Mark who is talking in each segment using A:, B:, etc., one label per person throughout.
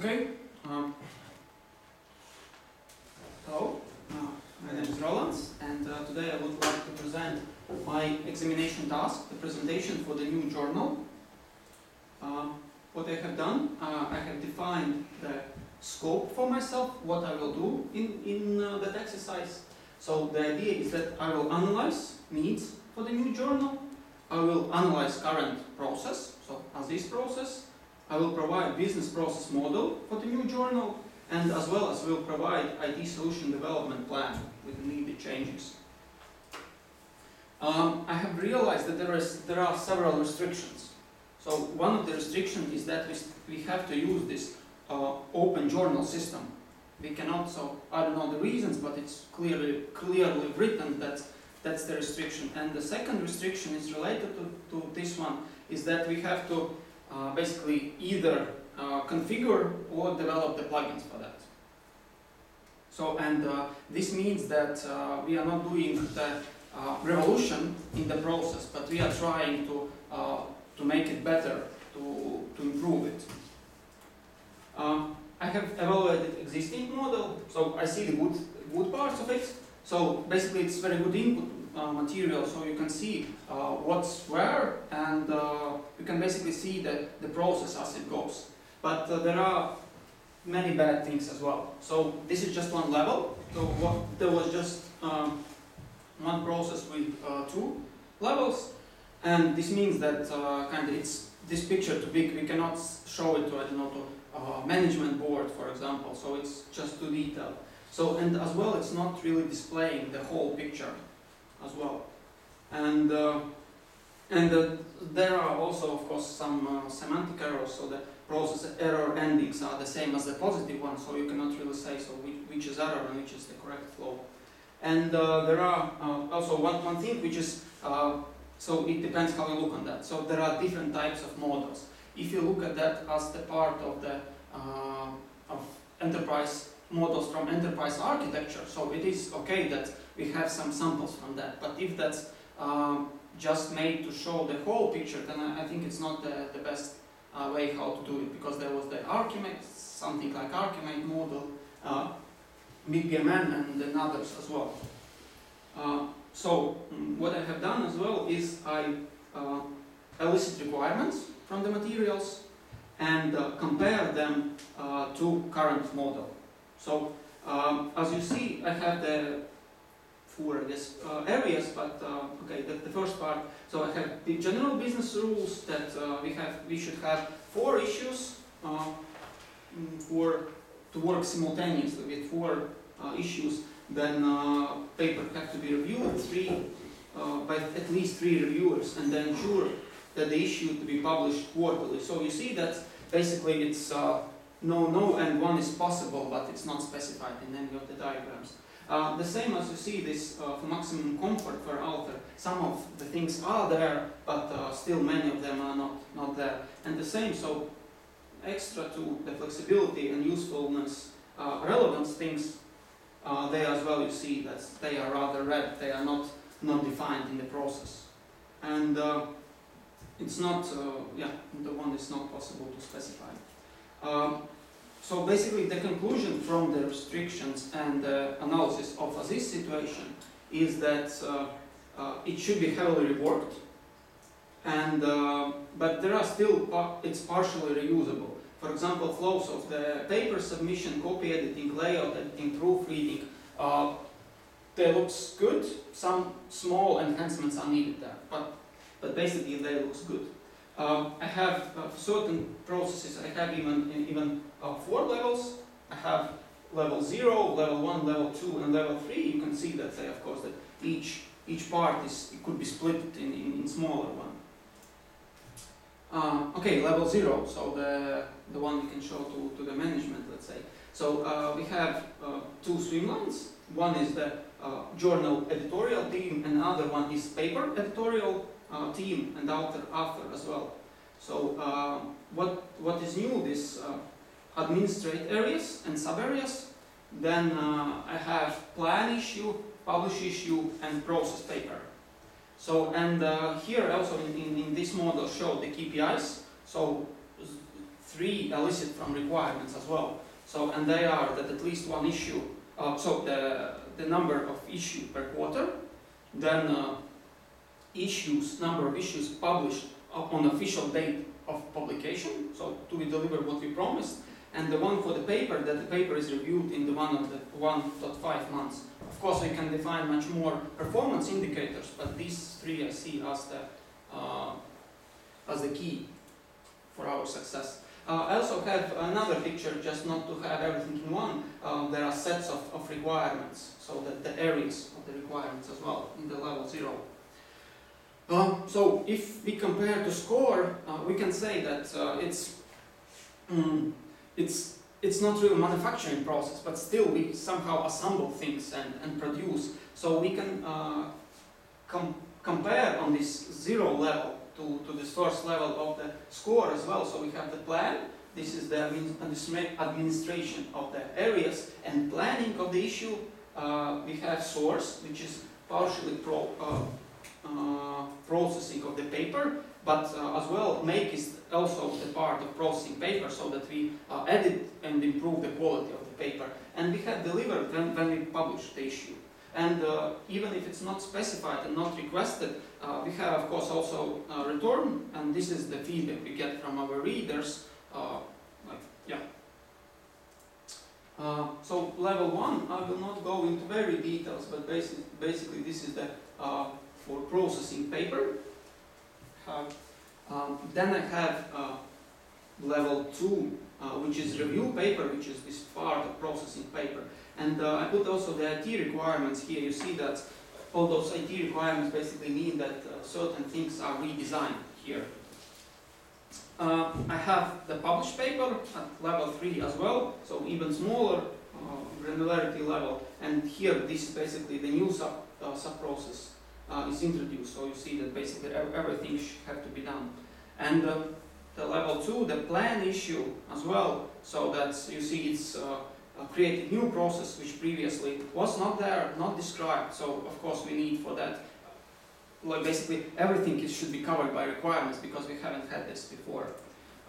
A: Okay. Um, hello, uh, my name is Roland, and uh, today I would like to present my examination task, the presentation for the new journal. Um, what I have done, uh, I have defined the scope for myself, what I will do in, in uh, that exercise. So the idea is that I will analyze needs for the new journal, I will analyze current process, so as this process, I will provide business process model for the new journal, and as well as will provide IT solution development plan with needed changes. Um, I have realized that there, is, there are several restrictions. So one of the restrictions is that we, we have to use this uh, open journal system. We cannot, so I don't know the reasons, but it's clearly, clearly written that that's the restriction. And the second restriction is related to, to this one, is that we have to uh, basically either uh, configure or develop the plugins for that. So, and uh, this means that uh, we are not doing the uh, revolution in the process, but we are trying to, uh, to make it better, to, to improve it. I have evaluated existing model, so I see the good, good parts of it. So basically it's very good input uh, material, so you can see uh, what's where, and uh, you can basically see the, the process as it goes. But uh, there are many bad things as well. So this is just one level. So what, there was just um, one process with uh, two levels, and this means that uh, kind of it's this picture too big. We cannot show it to I don't know to management board, for example. So it's just too detailed. So and as well, it's not really displaying the whole picture as well. And uh, and uh, there are also, of course, some uh, semantic errors. So the process error endings are the same as the positive one. So you cannot really say so which, which is error and which is the correct flow. And there are also one, one thing which is so it depends how you look on that. So there are different types of models. If you look at that as the part of the uh, of enterprise models from enterprise architecture, so it is okay that we have some samples from that. But if that's um, just made to show the whole picture, then I, think it's not the, the best uh, way how to do it because there was the Archimate, something like Archimate model, uh, and then others as well. Uh, so mm, what I have done as well is I uh, elicit requirements from the materials and uh, compare them uh, to current model. So um, as you see, I have the four I guess, uh, areas, but uh, okay, the, the first part. So I have the general business rules that uh, we have. We should have four issues uh, mm, for to work simultaneously with four uh, issues. Then uh, paper have to be reviewed three by at least three reviewers, and then ensure that the issue to be published quarterly. So you see that basically it's no, no, and one is possible, but it's not specified in any of the diagrams. Uh, the same as you see this uh, for maximum comfort for author. Some of the things are there, but uh, still many of them are not, not there. And the same, so extra to the flexibility and usefulness, uh, relevance things, uh, there as well you see that they are rather red, they are not, not defined in the process. And uh, it's not, yeah, the one is not possible to specify. Um, so basically the conclusion from the restrictions and the analysis of this situation is that uh, uh, it should be heavily reworked, and, uh, but there are still, it's partially reusable. For example, flows of the paper submission, copy editing, layout editing, proofreading, uh, they looks good. Some small enhancements are needed there, but, but basically they looks good. Um, I have uh, certain processes, I have even, even uh, four levels. I have level 0, level 1, level 2, and level 3. You can see that, say, of course, that each, each part is, could be split in, in, in smaller one. Uh, okay, level 0, so the, the one we can show to, to the management, let's say. So uh, we have uh, two streamlines. One is the uh, journal editorial team, and another one is paper editorial uh, team and author, author as well. So uh, what, what is new, this uh, administrate areas and sub-areas. Then uh, I have plan issue, publish issue, and process paper. So, and uh, here also in, in, in, this model show the KPIs. So three elicit from requirements as well. So, and they are that at least one issue, uh, so the, the number of issue per quarter, then issues, number of issues published on official date of publication, so to be delivered what we promised, and the one for the paper, that the paper is reviewed in the one of the 1.5 months. Of course, we can define much more performance indicators, but these three I see as the, uh, as the key for our success. Uh, I also have another picture, just not to have everything in one. Um, there are sets of, of requirements, so that the areas of the requirements as well in the level zero. Uh, so if we compare to SCOR, uh, we can say that uh, it's, mm, it's, it's not really a manufacturing process, but still we somehow assemble things and, and produce. So we can uh, com compare on this zero level to, to this first level of the SCOR as well. So we have the plan, this is the admin- administration of the areas and planning of the issue. Uh, we have source, which is partially pro, uh, processing of the paper, but uh, as well make is also the part of processing paper so that we uh, edit and improve the quality of the paper. And we have delivered when, when we publish the issue. And uh, even if it's not specified and not requested, uh, we have of course also uh, return, and this is the feedback we get from our readers. Uh, yeah. Uh, so level one, I will not go into very details, but basically, basically this is the uh, for processing paper. Have, um, then I have uh, level two, uh, which is review paper, which is this part of processing paper. And uh, I put also the IT requirements here. You see that all those IT requirements basically mean that uh, certain things are redesigned here. Uh, I have the published paper at level 3 as well, so even smaller uh, granularity level. And here, this is basically the new sub, uh, sub-process uh, is introduced. So you see that basically everything have to be done. And uh, the level 2, the plan issue as well, so that you see it's uh, uh, create a new process which previously was not there, not described. So of course we need for that, like basically everything is, should be covered by requirements because we haven't had this before.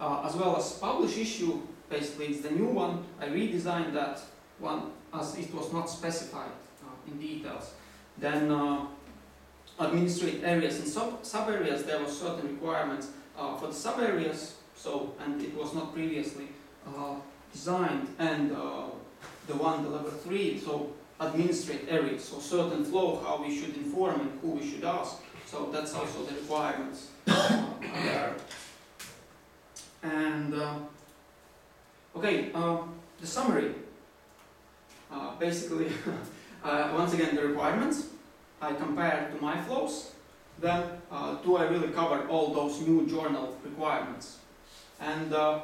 A: Uh, as well as publish issue, basically it's the new one. I redesigned that one as it was not specified uh, in details. Then administrate areas and sub sub areas. There were certain requirements uh, for the sub areas. So and it was not previously uh, designed and uh, the one, the level three, so administrate areas, so certain flow, how we should inform and who we should ask. So that's also the requirements uh, there. And uh, okay, uh, the summary. Uh, basically, once again, the requirements. I compare to my flows. Then, uh, do I really cover all those new journal requirements? And uh,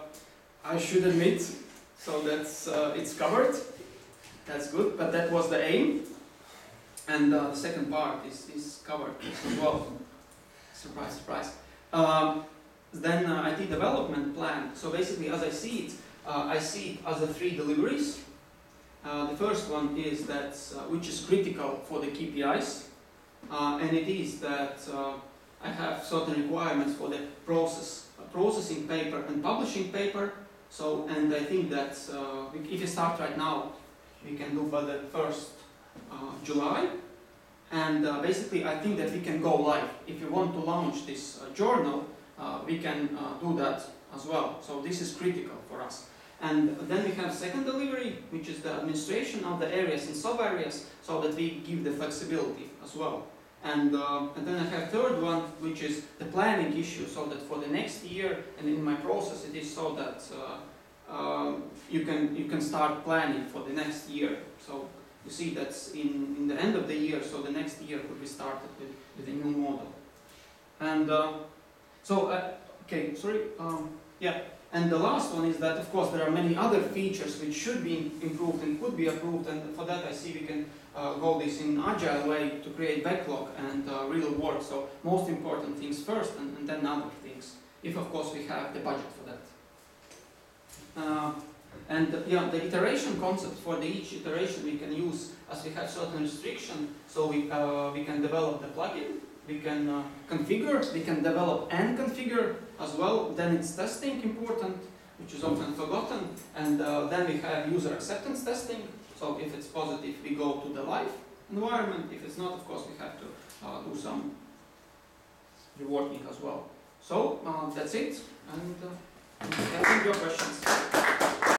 A: I should admit, so that's uh, it's covered. That's good, but that was the aim. And uh, the second part is, is covered as well. Surprise, surprise. Um, then uh, IT development plan. So basically, as I see it, uh, I see it as the three deliveries. Uh, the first one is that which is critical for the KPIs, uh, and it is that uh, I have certain requirements for the process, processing paper and publishing paper. So, and I think that uh, if you start right now, we can do by the first uh, July. And uh, basically, I think that we can go live. If you want to launch this journal, we can do that as well. So this is critical for us. And then we have second delivery, which is the administration of the areas and sub areas, so that we give the flexibility as well. And, uh, and then I have third one, which is the planning issue, so that for the next year, and in my process, it is so that uh, um, you can you can start planning for the next year. So you see that's in, in the end of the year, so the next year could be started with, with a new model. And uh, so, uh, okay, sorry, um, yeah. And the last one is that, of course, there are many other features which should be improved and could be approved, and for that I see we can uh, go this in agile way to create backlog and uh, real work. So most important things first, and, and then other things, if of course we have the budget for that. Uh, and uh, yeah, the iteration concept for the each iteration we can use as we have certain restriction, so we, uh, we can develop the plugin, we can uh, configure, we can develop and configure as well, then it's testing important, which is often forgotten. And then we have user acceptance testing. So if it's positive, we go to the live environment. If it's not, of course, we have to uh, do some reworking as well. So uh, that's it. And uh, think your questions.